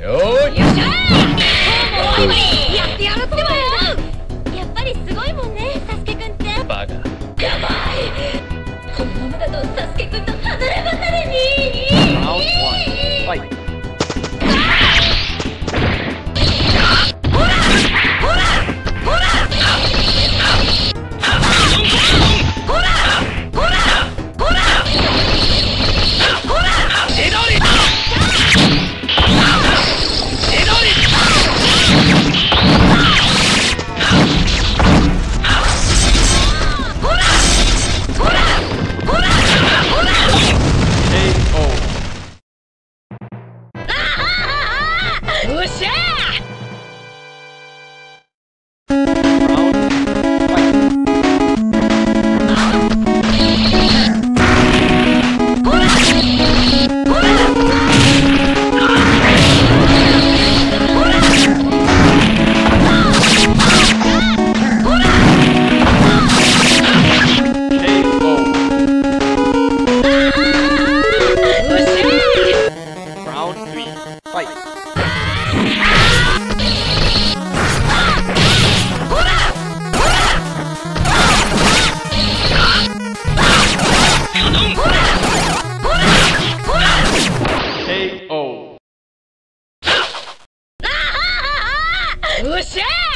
よーい。よっしゃーやってやるってばよ。やっぱりすごいもんねサスケくんって。バカ。やばい。このままだとサスケくんのはい。よ っしゃー！